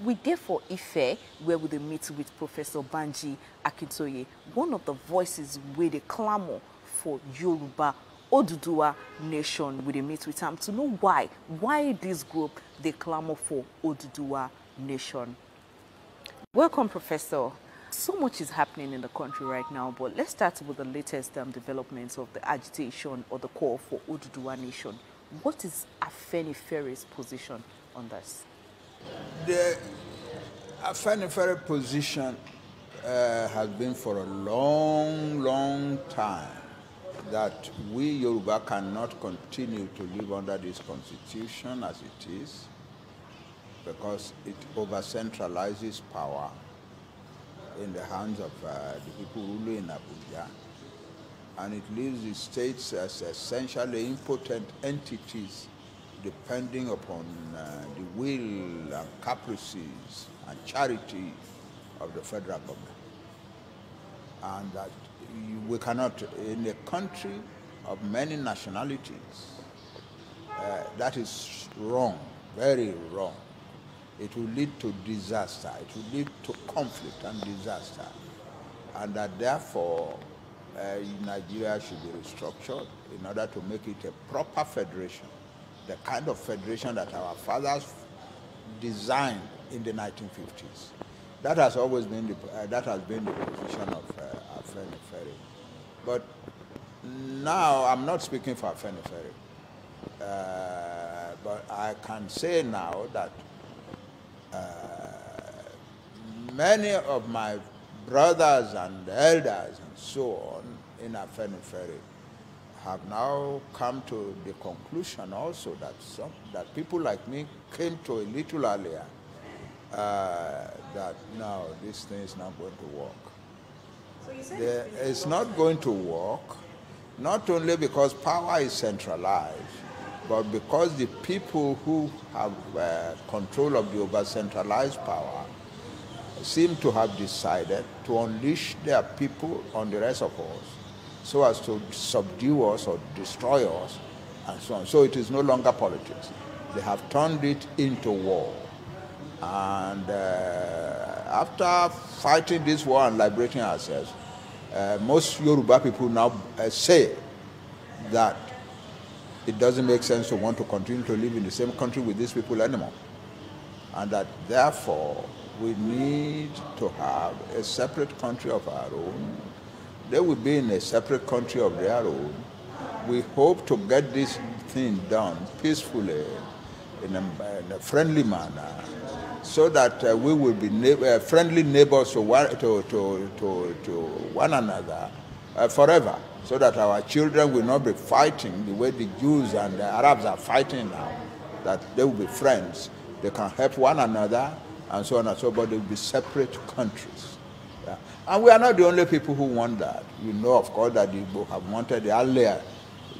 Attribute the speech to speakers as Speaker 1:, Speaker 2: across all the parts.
Speaker 1: We there for Ife, where we meet with Professor Banji Akintoye, one of the voices where they clamor for Yoruba Oduduwa nation. We meet with him to know why, why this group they clamor for Oduduwa nation. Welcome, Professor. So much is happening in the country right now, but let's start with the latest um, developments of the agitation or the call for Oduduwa nation. What is Afenifere's position on this?
Speaker 2: The Afenifere position uh, has been for a long, long time that we Yoruba cannot continue to live under this constitution as it is because it over-centralizes power in the hands of uh, the people ruling in Abuja. And it leaves the states as essentially impotent entities depending upon uh, the will and caprices and charity of the federal government. And that we cannot, in a country of many nationalities, uh, that is wrong, very wrong. It will lead to disaster, it will lead to conflict and disaster. And that therefore, uh, Nigeria should be restructured in order to make it a proper federation the kind of federation that our fathers designed in the 1950s. That has always been the, uh, that has been the position of uh, Afeni Ferry. But now I'm not speaking for Afenifere. Uh, but I can say now that uh, many of my brothers and elders and so on in Afenifere have now come to the conclusion also that some that people like me came to a little earlier uh, that now this thing is not going to work.
Speaker 1: So you said
Speaker 2: The- it's not going to work, not only because power is centralized, but because the people who have uh, control of the over-centralized power seem to have decided to unleash their people on the rest of us so as to subdue us or destroy us and so on. So it is no longer politics. They have turned it into war. And uh, after fighting this war and liberating ourselves, uh, most Yoruba people now uh, say that it doesn't make sense to want to continue to live in the same country with these people anymore. And that therefore we need to have a separate country of our own. They will be in a separate country of their own. We hope to get this thing done peacefully, in a, in a friendly manner, so that uh, we will be uh, friendly neighbors to one, to, to, to, to one another uh, forever, so that our children will not be fighting the way the Jews and the Arabs are fighting now, that they will be friends, they can help one another, and so on and so forth, they will be separate countries. And we are not the only people who want that. You know, of course, that the Igbo have wanted it earlier.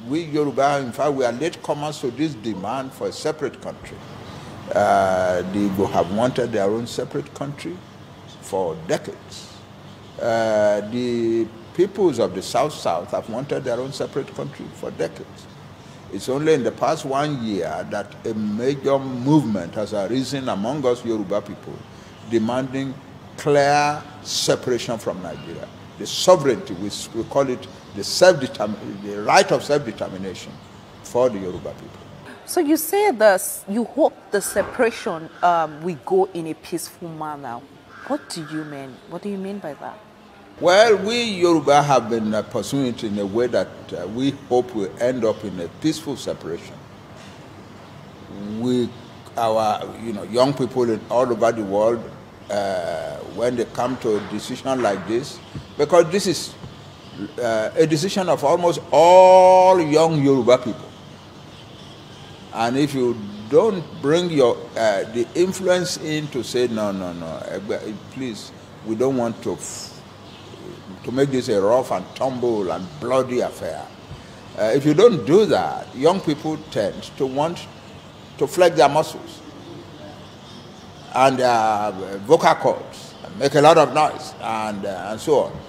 Speaker 2: We Yoruba, in fact, we are latecomers to this demand for a separate country. Uh, the Igbo have wanted their own separate country for decades. Uh, the peoples of the South South have wanted their own separate country for decades. It's only in the past one year that a major movement has arisen among us Yoruba people demanding clear separation from Nigeria. The sovereignty, we, we call it the, self the right of self-determination for the Yoruba people.
Speaker 1: So you say this, you hope the separation um, will go in a peaceful manner. What do you mean? What do you mean by that?
Speaker 2: Well, we Yoruba have been uh, pursuing it in a way that uh, we hope will end up in a peaceful separation. We, our, you know, young people in all over the world, uh, when they come to a decision like this, because this is uh, a decision of almost all young Yoruba people. And if you don't bring your uh, the influence in to say no, no, no, please, we don't want to to make this a rough and tumble and bloody affair. Uh, if you don't do that, young people tend to want to flex their muscles and uh, vocal cords, make a lot of noise, and, uh, and so on,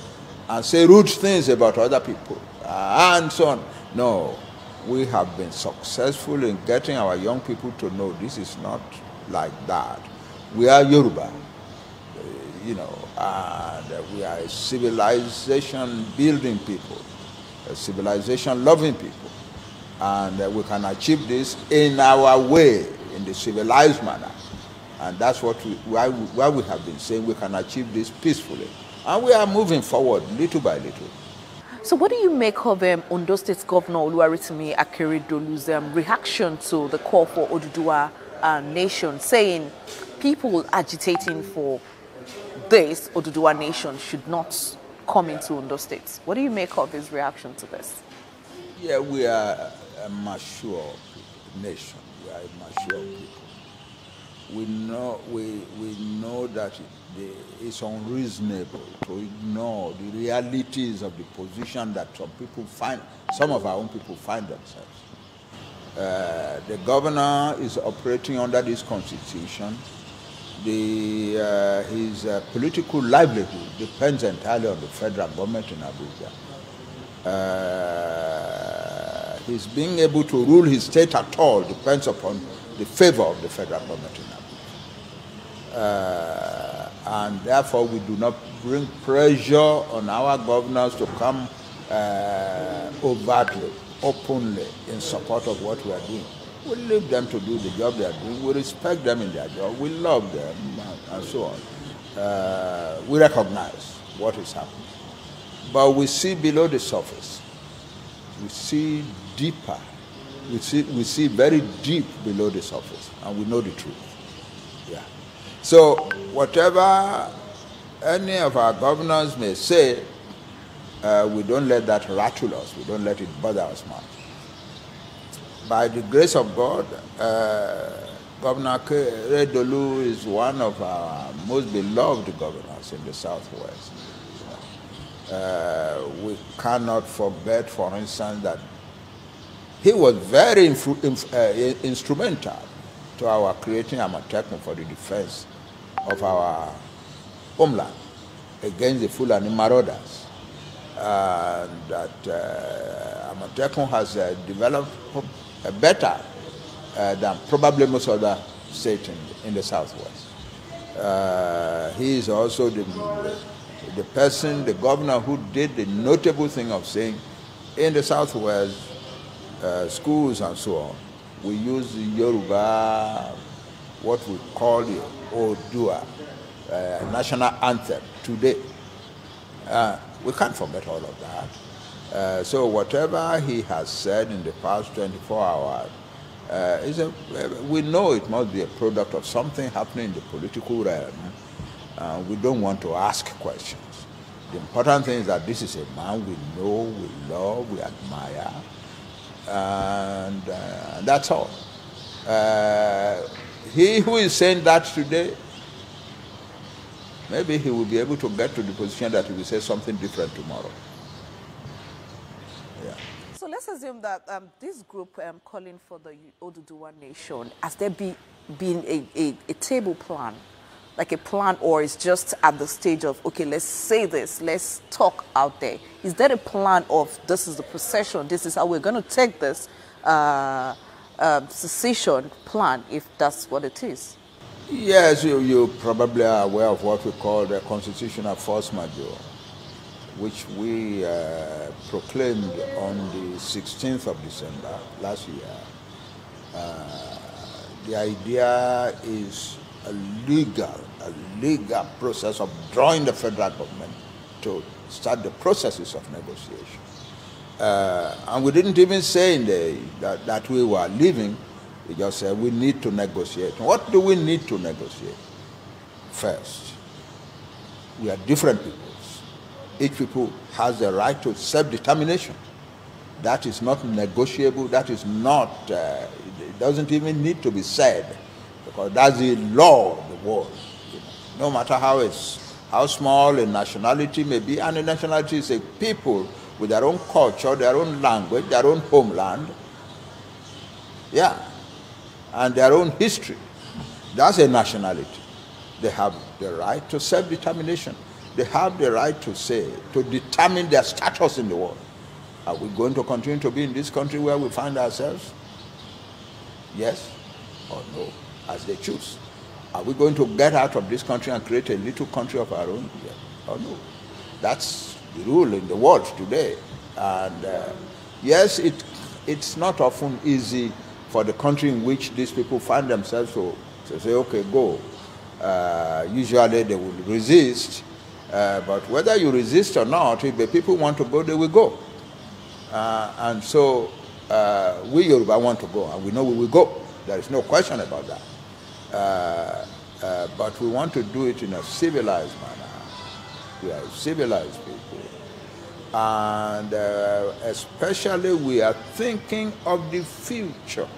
Speaker 2: and say rude things about other people, uh, and so on. No, we have been successful in getting our young people to know this is not like that. We are Yoruba, uh, you know, and we are a civilization building people, a civilization loving people. And uh, we can achieve this in our way, in the civilized manner. And that's what we, why, we, why we have been saying we can achieve this peacefully. And we are moving forward little by little.
Speaker 1: So what do you make of um, Ondo State Governor Oluwarotimi Akeredolu's um, reaction to the call for Oduduwa uh, nation, saying people agitating for this Oduduwa nation should not come into Ondo State? What do you make of his reaction to this?
Speaker 2: Yeah, we are a mature nation. We are a mature people we know, we, we know that it, it's unreasonable to ignore the realities of the position that some people find, some of our own people find themselves. Uh, the governor is operating under this constitution. The, uh, his uh, political livelihood depends entirely on the federal government in Abuja. Uh, his being able to rule his state at all depends upon the favor of the federal government in Abuja. Uh, and therefore we do not bring pressure on our governors to come uh, overtly, openly in support of what we are doing. We leave them to do the job they are doing. We respect them in their job. We love them and, so on. Uh, we recognize what is happening. But we see below the surface. We see deeper. We see, we see very deep below the surface. And we know the truth. So, whatever any of our governors may say, uh, we don't let that rattle us, we don't let it bother us much. By the grace of God, uh, Governor Redolu is one of our most beloved governors in the Southwest. Uh, we cannot forget, for instance, that he was very uh, instrumental to our creating Amotekun for the defense of our homeland against the Fulani marauders. Uh, that uh, Amotekun has uh, developed better uh, than probably most other states in, in the southwest. Uh, he is also the, the person, the governor who did the notable thing of saying in the southwest, uh, schools and so on, we use Yoruba, what we call the Odua, uh, national anthem today. Uh, we can't forget all of that. Uh, so whatever he has said in the past 24 hours, uh, is a, we know it must be a product of something happening in the political realm. Uh, we don't want to ask questions. The important thing is that this is a man we know, we love, we admire, and uh, that's all. Uh, he who is saying that today, maybe he will be able to get to the position that he will say something different tomorrow.
Speaker 1: Yeah. So let's assume that um, this group um, calling for the Oduduwa nation, has there be, been a, a, a table plan like a plan or it's just at the stage of okay let's say this let's talk out there. Is there a plan of this is the procession this is how we're going to take this uh, uh, secession plan if that's what it is?
Speaker 2: Yes you, you probably are aware of what we call the constitutional force majeure which we uh, proclaimed on the 16th of december last year. Uh, the idea is a legal, a legal process of drawing the federal government to start the processes of negotiation. Uh, and we didn't even say the, that, that we were leaving. We just said we need to negotiate. What do we need to negotiate? First, we are different peoples. Each people has the right to self-determination. That is not negotiable. That is not, uh, it doesn't even need to be said because that's the law of the world. You know. No matter how it's how small a nationality may be, and a nationality is a people with their own culture, their own language, their own homeland, yeah, and their own history. That's a nationality. They have the right to self-determination. They have the right to say, to determine their status in the world. Are we going to continue to be in this country where we find ourselves? Yes or no? As they choose. Are we going to get out of this country and create a little country of our own? Yeah. Oh no. That's the rule in the world today. And uh, yes, it, it's not often easy for the country in which these people find themselves to, to say, okay, go. Uh, usually they will resist, uh, but whether you resist or not, if the people want to go, they will go. Uh, and so uh, we Yoruba want to go, and we know we will go. There is no question about that. Uh, uh, but we want to do it in a civilized manner. We are civilized people. And uh, especially we are thinking of the future.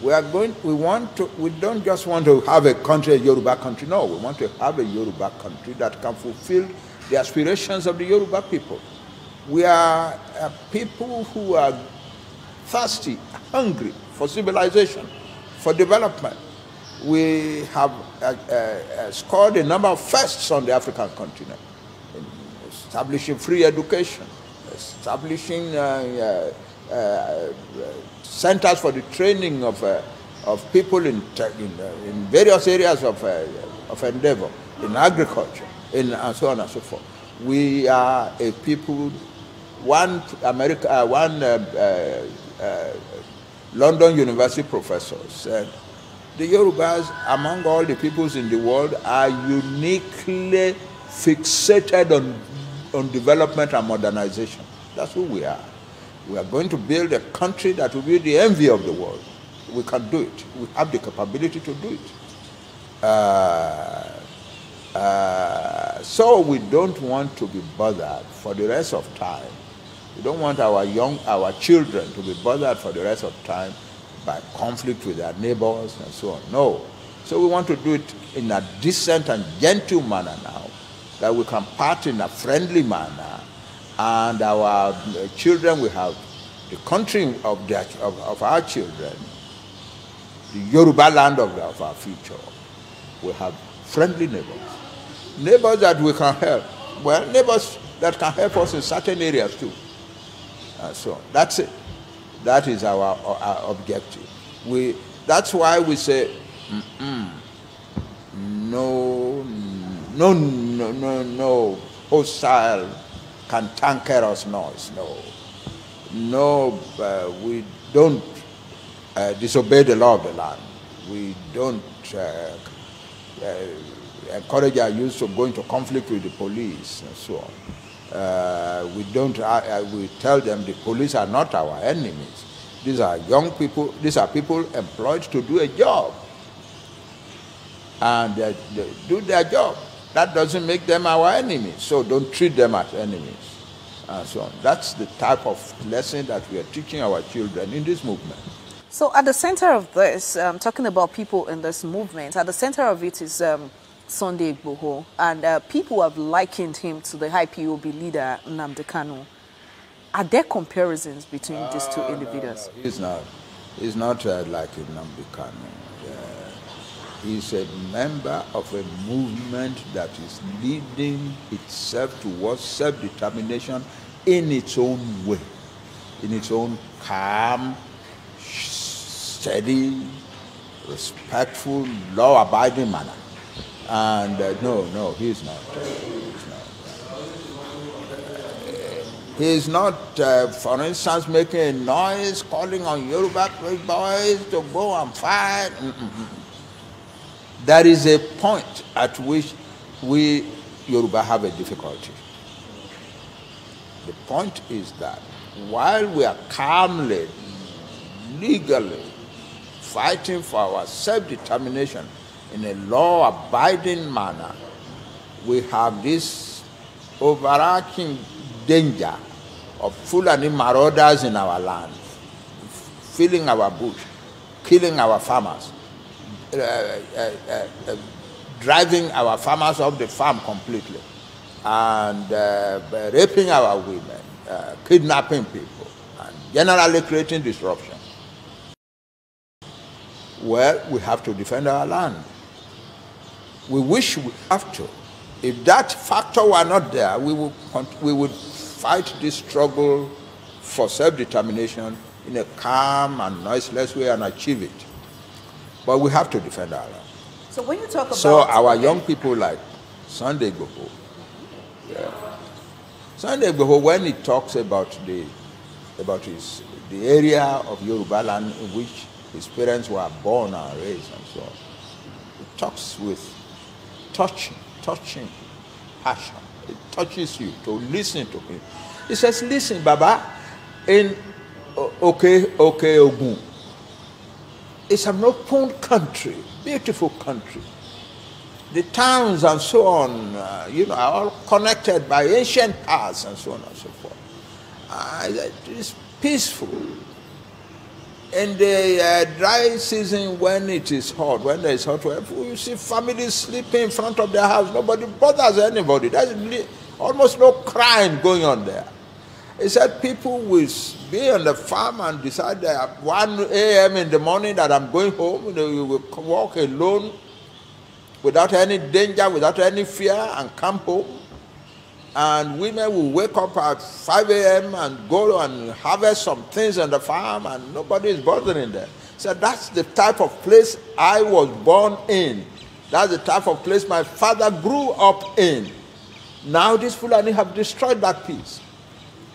Speaker 2: We are going, we want to, we don't just want to have a country, a Yoruba country. No, we want to have a Yoruba country that can fulfill the aspirations of the Yoruba people. We are uh, people who are thirsty, hungry for civilization, for development. We have uh, uh, scored a number of firsts on the African continent, establishing free education, establishing uh, uh, uh, centers for the training of, of people in, in, in, various areas of, of endeavor, in agriculture, in, and so on and so forth. We are a people one America, uh, one uh, uh, London University professors said, the Yorubas, among all the peoples in the world, are uniquely fixated on, on development and modernization. That's who we are. We are going to build a country that will be the envy of the world. We can do it. We have the capability to do it. Uh, uh, so we don't want to be bothered for the rest of time we don't want our young, our children to be bothered for the rest of time by conflict with their neighbors and so on. No. So we want to do it in a decent and gentle manner now, that we can part in a friendly manner, and our uh, children will have the country of, their, of, of our children, the Yoruba land of, of our future, will have friendly neighbors. Neighbors that we can help. Well, neighbors that can help us in certain areas too. Uh, so that's it. That is our, our objective. We, that's why we say, no, no, no, no, no, hostile, cantankerous noise. No, no, uh, we don't uh, disobey the law of the land. We don't uh, uh encourage our youth to go into conflict with the police and so on. Uh, we don't, uh, we tell them the police are not our enemies. These are young people, these are people employed to do a job. And they, they do their job. That doesn't make them our enemies. So don't treat them as enemies. And so on. That's the type of lesson that we are teaching our children in this movement.
Speaker 1: So at the center of this, um, talking about people in this movement, at the center of it is um, Sunday Igboho, and uh, people have likened him to the IPOB leader Nnamdi Kanu. Are there comparisons between uh, these two individuals?
Speaker 2: No, no. He's not. He's not uh, like Nnamdi Kanu. he's a member of a movement that is leading itself towards self-determination in its own way, in its own calm, steady, respectful, law-abiding manner. And uh, no, no, he's not. He's not. He's not, uh, for instance, making a noise, calling on Yoruba boys to go and fight. Mm -mm. There is a point at which we Yoruba have a difficulty. The point is that while we are calmly, legally fighting for our self-determination, in a law abiding manner, we have this overarching danger of Fulani marauders in our land, filling our bush, killing our farmers, uh, uh, uh, uh driving our farmers off the farm completely, and uh, raping our women, uh, kidnapping people, and generally creating disruption. Well, we have to defend our land we wish we have to. If that factor were not there, we would, we would fight this struggle for self-determination in a calm and noiseless way and achieve it. But we have to defend our land.
Speaker 1: So when you talk about
Speaker 2: So our young people like Sunday Igboho, yeah. Sunday Igboho, when he talks about the about his the area of Yoruba land in which his parents were born and raised and so on, he talks with touching, touching passion. It touches you to listen to him. He says, "Listen, Baba, in okay, okay, Ogun, it's an open country, beautiful country. The towns and so on, uh, you know, are all connected by ancient paths and so on and so forth. Uh, it's peaceful. In the uh, dry season, when it is hot, when there is hot weather, you see families sleeping in front of their house. Nobody bothers anybody. There's almost no crime going on there. He said people will be on the farm and decide that at 1 a.m. in the morning that I'm going home. You, know, you will walk alone without any danger, without any fear, and come home. And women will wake up at 5 a.m. and go and harvest some things on the farm, and nobody is bothering them. So that's the type of place I was born in. That's the type of place my father grew up in. Now these Fulani have destroyed that peace.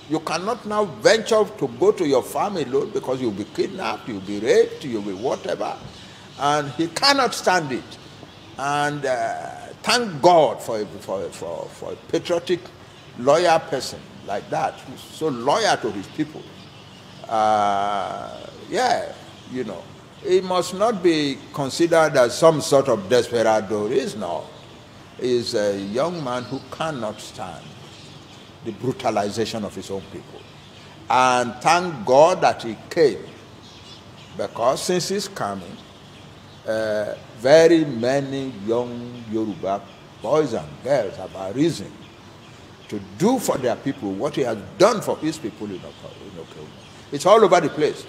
Speaker 2: You cannot now venture to go to your farm alone because you'll be kidnapped, you'll be raped, you'll be whatever. And he cannot stand it. And uh, thank God for a, for, a, for, for a patriotic, loyal person like that, who's so loyal to his people. Uh, yeah, you know, he must not be considered as some sort of desperado. Is not. He is a young man who cannot stand the brutalization of his own people. And thank God that he came. Because since he's coming, uh, very many young Yoruba boys and girls have arisen to do for their people what he has done for his people in Oklahoma. It's all over the place.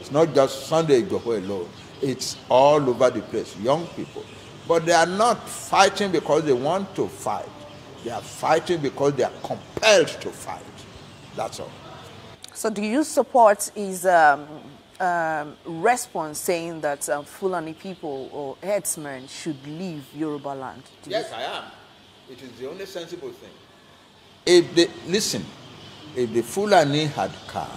Speaker 2: It's not just Sunday Igboho alone. It's all over the place, young people. But they are not fighting because they want to fight. They are fighting because they are compelled to fight. That's all.
Speaker 1: So do you support his um, um, response saying that um, Fulani people or herdsmen should leave Yoruba land? Do
Speaker 2: Yes, I am. It is the only sensible thing. If they listen, if the Fulani had come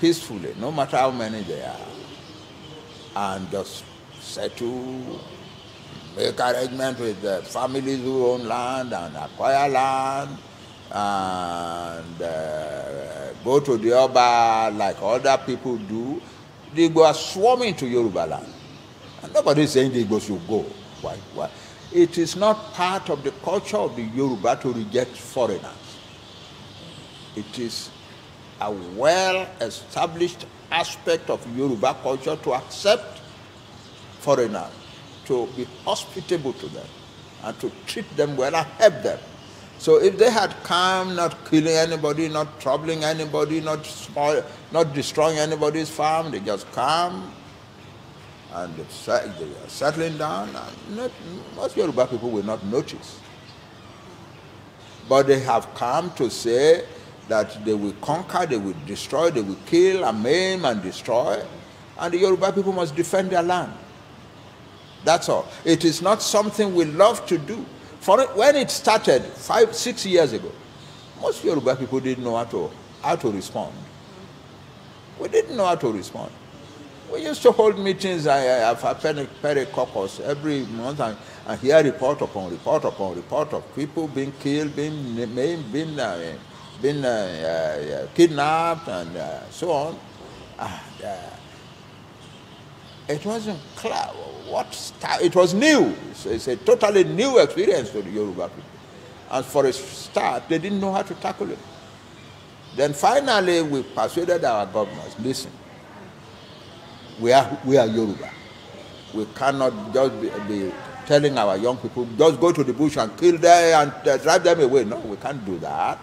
Speaker 2: peacefully, no matter how many they are, and just settle, make arrangement with the families who own land and acquire land, and uh, go to the Oba like other people do, they go swarming to Yoruba land. And nobody is saying the Igbo should go. Why? Why? It is not part of the culture of the Yoruba to reject foreigners. It is a well-established aspect of Yoruba culture to accept foreigners, to be hospitable to them, and to treat them well and help them. So if they had come, not killing anybody, not troubling anybody, not spoil, not destroying anybody's farm, they just come and they are settling down, and not, most Yoruba people will not notice. But they have come to say that they will conquer, they will destroy, they will kill and maim and destroy, and the Yoruba people must defend their land. That's all. It is not something we love to do. For when it started five, six years ago, most Yoruba people didn't know how to, how to respond. We didn't know how to respond. We used to hold meetings uh, at Perry Caucus every month and, and hear report upon report upon report of people being killed, being being, uh, being uh, uh, kidnapped, and uh, so on. It wasn't clear what start. It was new. It's, it's a totally new experience to the Yoruba people. And for a start, they didn't know how to tackle it. Then finally, we persuaded our governors, listen, we are, we are Yoruba. We cannot just be, be telling our young people, just go to the bush and kill them and uh, drive them away. No, we can't do that.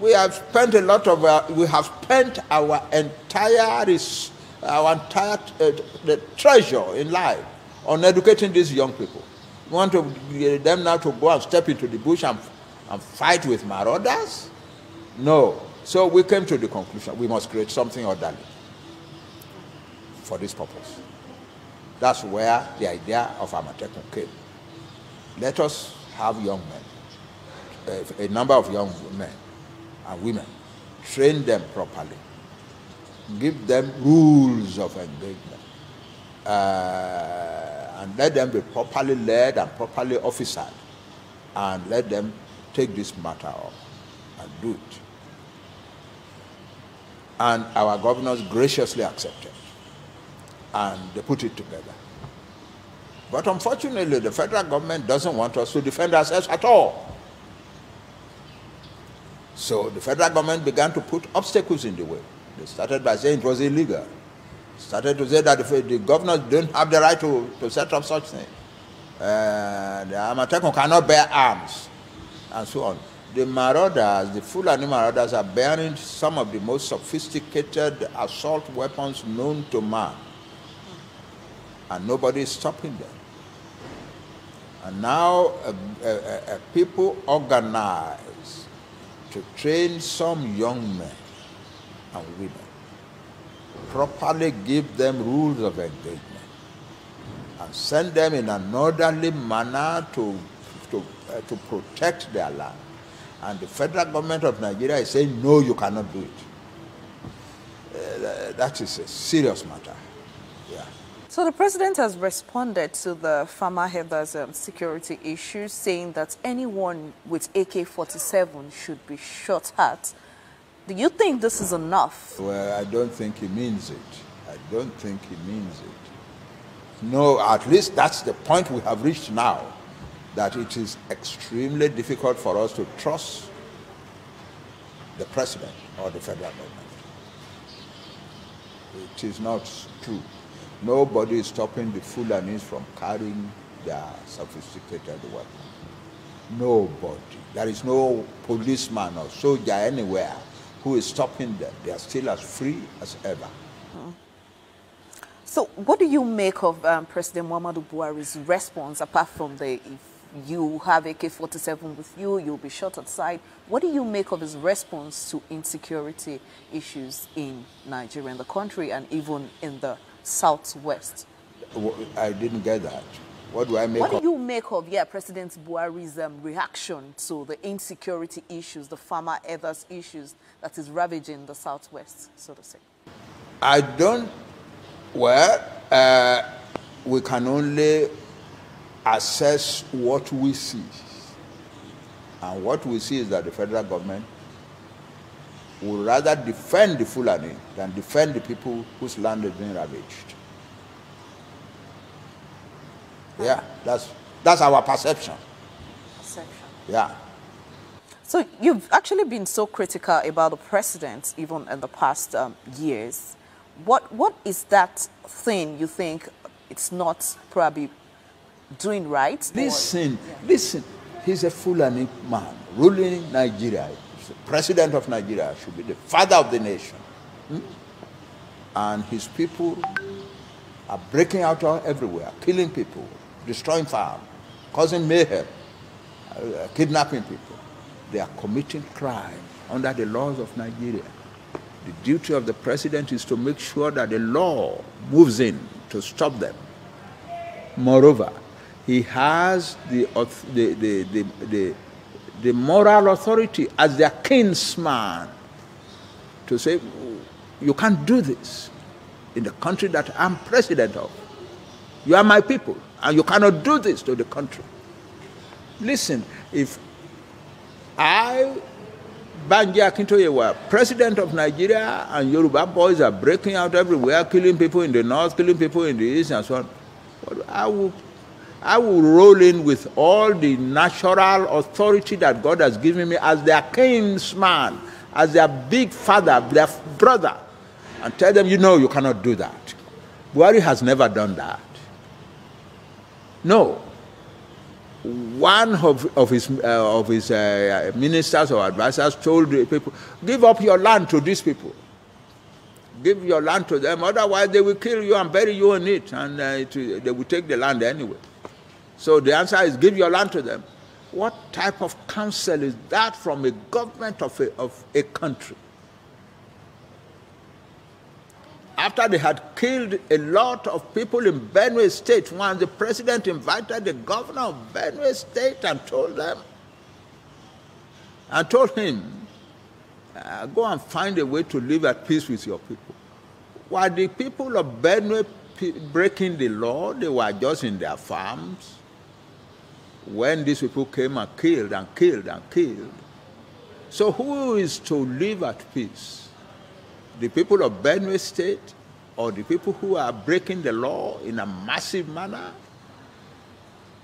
Speaker 2: We have spent a lot of, uh, we have spent our entire, res- our entire uh, the treasure in life on educating these young people. We want to get them now to go and step into the bush and, and fight with marauders? No. So we came to the conclusion we must create something orderly for this purpose. That's where the idea of Amotekun came. Let us have young men, a, a number of young men and women, train them properly, give them rules of engagement, uh, and let them be properly led and properly officered, and let them take this matter up and do it. And our governors graciously accepted, and they put it together. But unfortunately, the federal government doesn't want us to defend ourselves at all. So the federal government began to put obstacles in the way. They started by saying it was illegal. Started to say that the, governors don't have the right to, to set up such things. Uh, the Amotekun cannot bear arms, and so on. The marauders, the Fulani marauders, are bearing some of the most sophisticated assault weapons known to man. And nobody is stopping them. And now people organize to train some young men and women, properly give them rules of engagement, and send them in an orderly manner to, to, uh, to protect their land. And the federal government of Nigeria is saying, no, you cannot do it. Uh, that is a serious matter. Yeah.
Speaker 1: So the president has responded to the farmer herders' um, security issues, saying that anyone with AK-47 should be shot at. Do you think this is enough?
Speaker 2: Well, I don't think he means it. I don't think he means it. No, at least that's the point we have reached now, that it is extremely difficult for us to trust the president or the federal government. It is not true. Nobody is stopping the Fulanis from carrying their sophisticated weapons. Nobody. There is no policeman or soldier anywhere who is stopping them. They are still as free as ever.
Speaker 1: So what do you make of um, President Muhammadu Buhari's response, apart from the if you have AK-47 with you, you'll be shot sight. What do you make of his response to insecurity issues in Nigeria, in the country, and even in the southwest?
Speaker 2: I didn't get that. What do I make
Speaker 1: What
Speaker 2: of
Speaker 1: do you make of, yeah, President Buhari's um, reaction to the insecurity issues, the farmer herders issues that is ravaging the southwest, so to say?
Speaker 2: I don't, well, uh, we can only assess what we see. And what we see is that the federal government would rather defend the Fulani than defend the people whose land is being ravaged. Yeah, that's, that's our perception.
Speaker 1: Perception.
Speaker 2: Yeah.
Speaker 1: So you've actually been so critical about the president, even in the past um, years. What what is that thing you think it's not probably doing right? or-
Speaker 2: Listen, listen. He's a Fulani man ruling Nigeria. He's the president of Nigeria should be the father of the nation. Hmm? And his people are breaking out everywhere, killing people, destroying farms, causing mayhem, uh, kidnapping people. They are committing crime under the laws of Nigeria. The duty of the president is to make sure that the law moves in to stop them. Moreover, he has the, the, the, the, the, the moral authority as their kinsman to say, you can't do this in the country that I'm president of. You are my people, and you cannot do this to the country. Listen, if I, Banji Akintoye, were president of Nigeria, and Yoruba boys are breaking out everywhere, killing people in the north, killing people in the east, and so on, I will, I will roll in with all the natural authority that God has given me as their kinsman, as their big father, their brother, and tell them, you know, you cannot do that. Buhari has never done that. No. One of, of his, uh, of his uh, ministers or advisors told the people, give up your land to these people. Give your land to them, otherwise they will kill you and bury you in it, and uh, it they will take the land anyway. So the answer is give your land to them. What type of counsel is that from a government of a, of a country? After they had killed a lot of people in Benue State, when the president invited the governor of Benue State and told them, and told him, uh, go and find a way to live at peace with your people. Were the people of Benue breaking the law? They were just in their farms. When these people came and killed and killed and killed. So who is to live at peace? The people of Benue State or the people who are breaking the law in a massive manner?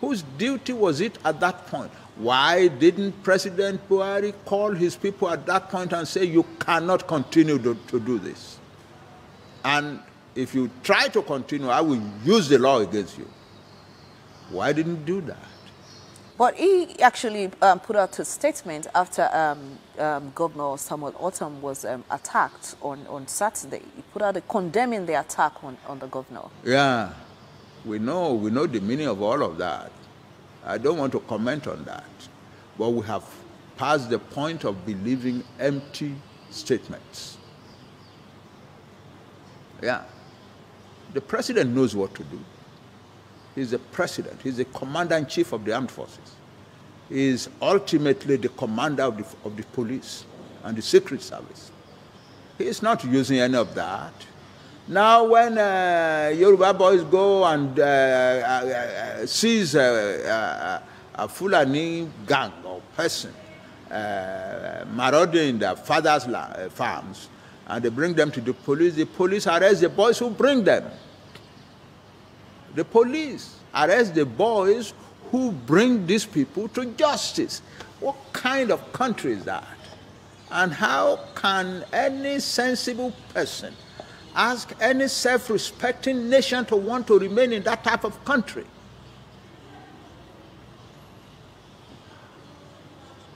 Speaker 2: Whose duty was it at that point? Why didn't President Buhari call his people at that point and say, you cannot continue to, to do this? And if you try to continue, I will use the law against you. Why didn't he do that?
Speaker 1: But he actually um, put out a statement after um, um, Governor Samuel Ortom was um, attacked on, on Saturday. He put out a condemning the attack on, on the governor.
Speaker 2: Yeah, we know, we know the meaning of all of that. I don't want to comment on that. But we have passed the point of believing empty statements. Yeah. The president knows what to do. He's the president. He's the commander-in-chief of the armed forces. Is ultimately the commander of the, of the police and the secret service. He is not using any of that. Now, when uh, Yoruba boys go and uh, uh, uh seize a, a, a, Fulani gang or person uh, marauding their father's uh, farms, and they bring them to the police, the police arrest the boys who bring them. The police arrest the boys who bring these people to justice. What kind of country is that? And how can any sensible person ask any self respecting nation to want to remain in that type of country.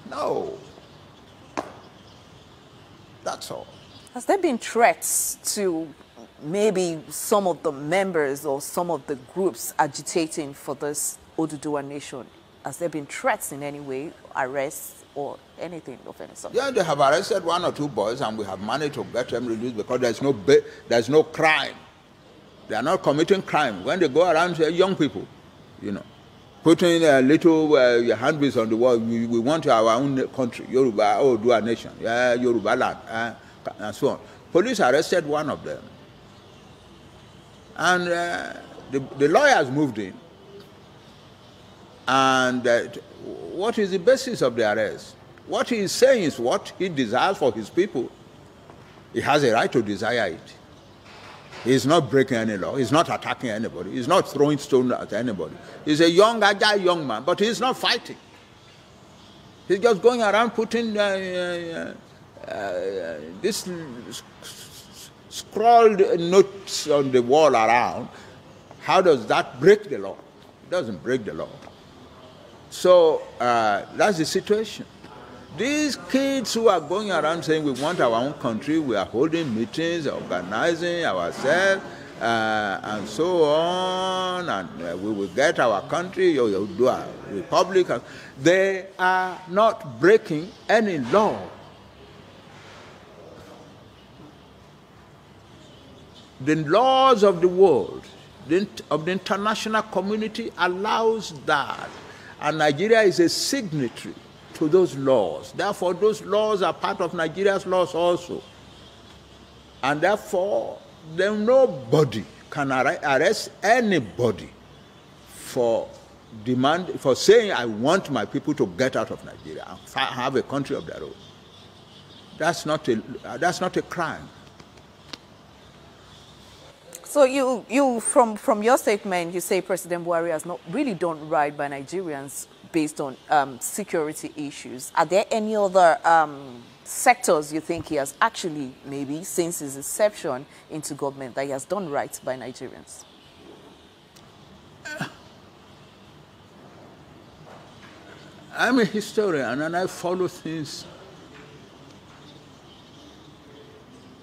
Speaker 2: No. That's all.
Speaker 1: Has there been threats to maybe some of the members or some of the groups agitating for this Oduduwa nation? Has there been threats in any way, arrests? or anything of any sort?
Speaker 2: Yeah, they have arrested one or two boys and we have managed to get them released because there's no, there's no crime. They are not committing crime. When they go around, say, young people, you know, putting a little uh, handbills on the wall, we, we want our own country, Yoruba, do our nation, yeah, Yoruba land, uh, and so on. Police arrested one of them. And uh, the, the lawyers moved in. And what is the basis of the arrest? What he is saying is what he desires for his people. He has a right to desire it. He's not breaking any law. He's not attacking anybody. He's not throwing stones at anybody. He's a young, agile young man, but he's not fighting. He's just going around putting uh, uh, uh, this scrawled notes on the wall around. How does that break the law? It doesn't break the law. So uh, that's the situation. These kids who are going around saying we want our own country, we are holding meetings, organizing ourselves, uh, and so on, and uh, we will get our country, Yoruba Republic. They are not breaking any law. The laws of the world, of the international community allows that and Nigeria is a signatory to those laws. Therefore, those laws are part of Nigeria's laws also. And therefore, then nobody can arrest anybody for demand for saying I want my people to get out of Nigeria and have a country of their own. That's not a that's not a crime.
Speaker 1: So you, you from, from your statement, you say President Buhari has not really done right by Nigerians based on um, security issues. Are there any other um, sectors you think he has actually, maybe since his inception into government, that he has done right by Nigerians?
Speaker 2: I'm a historian and I follow things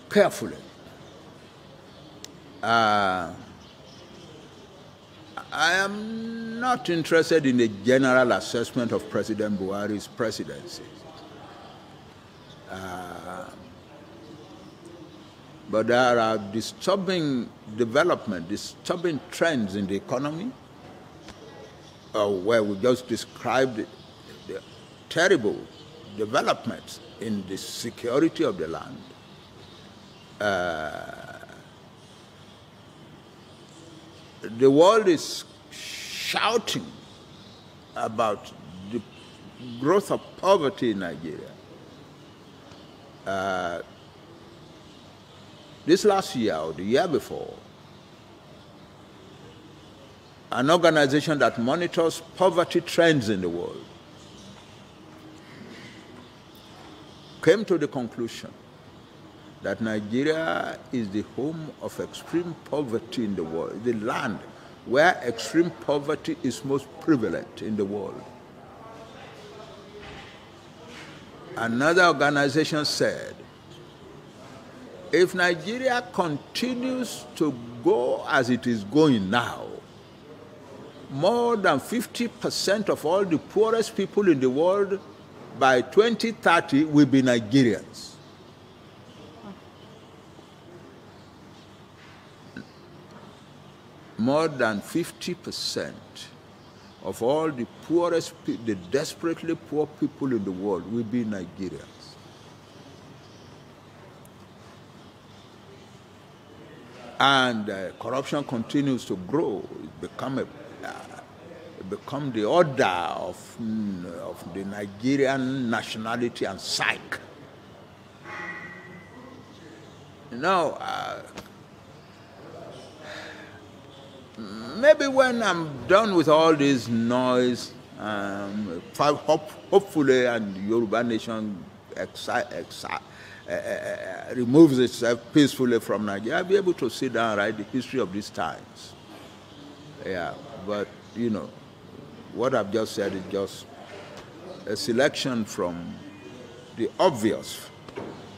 Speaker 2: carefully. Uh, I am not interested in a general assessment of President Buhari's presidency. Uh, But there are disturbing development, disturbing trends in the economy, uh, where we just described the terrible developments in the security of the land. Uh, the world is shouting about the growth of poverty in Nigeria. Uh, this last year or the year before, an organization that monitors poverty trends in the world came to the conclusion that Nigeria is the home of extreme poverty in the world, the land where extreme poverty is most prevalent in the world. Another organization said, if Nigeria continues to go as it is going now, more than 50% of all the poorest people in the world by 2030 will be Nigerians. More than 50% of all the poorest, the desperately poor people in the world will be Nigerians. And uh, corruption continues to grow. It become a uh, become the order of, mm, of the Nigerian nationality and psyche. Know, uh, maybe when I'm done with all this noise, um, hope, hopefully, and Yoruba nation exi- exi- uh, uh, removes itself peacefully from Nigeria, I'll be able to sit down and write the history of these times. Yeah, but you know, what I've just said is just a selection from the obvious,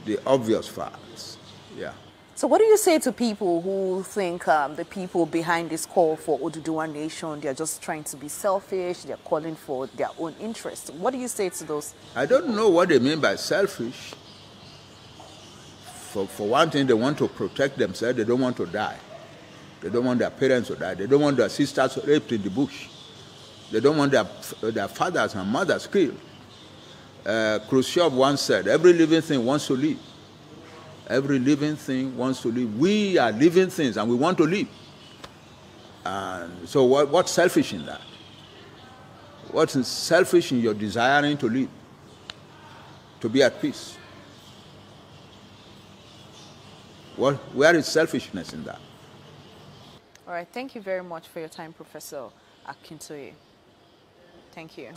Speaker 2: the obvious facts. Yeah.
Speaker 1: So what do you say to people who think um, the people behind this call for Oduduwa Nation, they're just trying to be selfish, they're calling for their own interest. What do you say to those?
Speaker 2: I don't know what they mean by selfish. For, for one thing, they want to protect themselves, they don't want to die. They don't want their parents to die. They don't want their sisters raped in the bush. They don't want their, their fathers and mothers killed. Uh, Khrushchev once said, every living thing wants to live. Every living thing wants to live. We are living things and we want to live. And so what, what's selfish in that? What's selfish in your desiring to live? To be at peace? What, where is selfishness in that?
Speaker 1: All right. Thank you very much for your time, Professor Akintoye. Thank you.